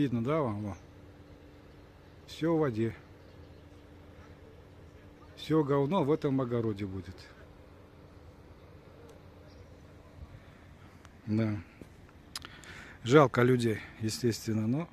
Видно, да, вам? Все в воде. Все говно в этом огороде будет. Да. Жалко людей, естественно, но...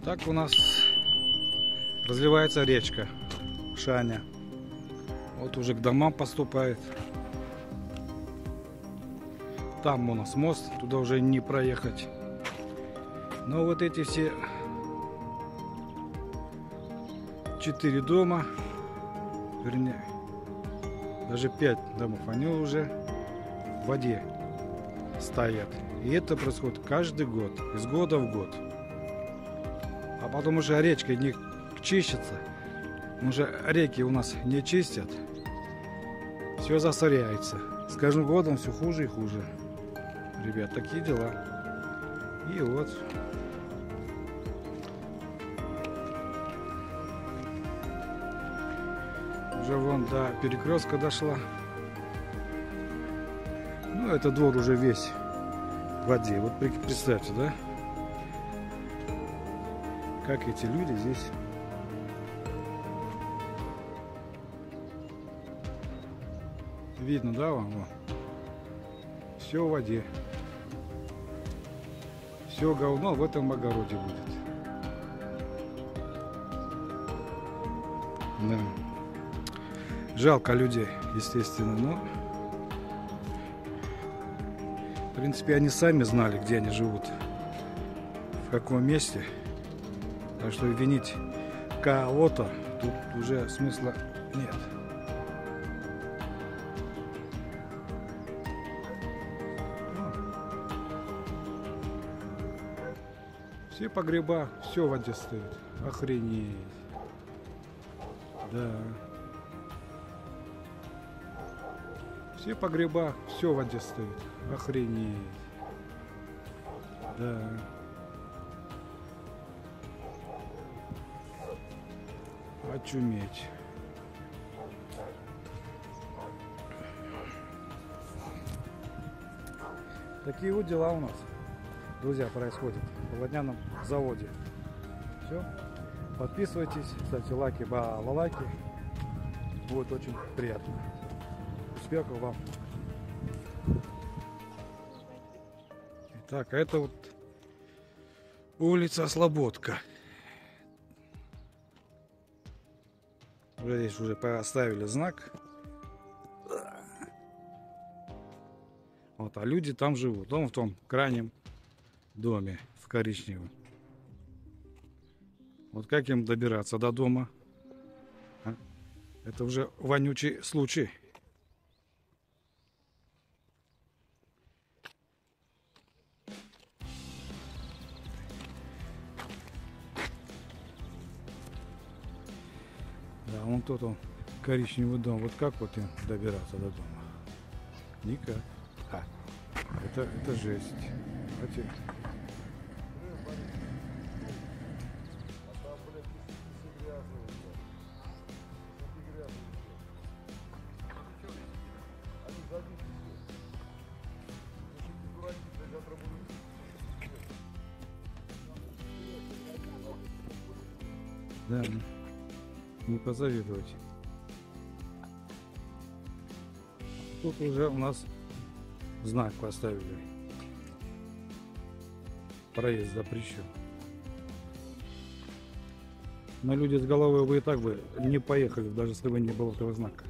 А так у нас разливается речка Шаня. Вот уже к домам поступает. Там у нас мост, туда уже не проехать. Но вот эти все четыре дома, вернее, даже пять домов, они уже в воде стоят. И это происходит каждый год, из года в год. Потом уже речка не чистится. Уже реки у нас не чистят. Все засоряется. С каждым годом все хуже и хуже. Ребят, такие дела. И вот. Уже вон до перекрестка дошла. Ну, это двор уже весь в воде. Вот представьте, да? Как эти люди здесь Видно, да, вам? Все в воде. Все говно в этом огороде будет. Да. Жалко людей, естественно, но... В принципе, они сами знали, где они живут, в каком месте. Так что винить кого-то тут уже смысла нет. Все погреба, все в воде стоит. Охренеть. Да. Все погреба, все в воде стоит. Охренеть. Да. Очуметь. Такие вот дела у нас, друзья, происходят в Володняном заводе. Все. Подписывайтесь, ставьте лайки, балалайки. Будет очень приятно. Успехов вам. Итак, а это вот улица Слободка. Уже здесь уже поставили знак. Вот, а люди там живут. Он в том крайнем доме, в коричневом. Вот как им добираться до дома? А? Это уже вонючий случай. Да, вон тот он, коричневый дом. Вот как вот им добираться до дома? Никак. А, это, это жесть. Хотя... Да, не позавидовать. Тут уже у нас знак поставили. Проезд запрещен. Но люди с головой бы и так бы не поехали, даже если бы не было этого знака.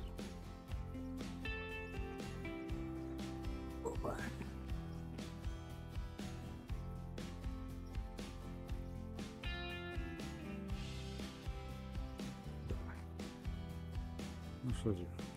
Ну что же.